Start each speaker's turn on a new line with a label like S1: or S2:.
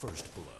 S1: First blood.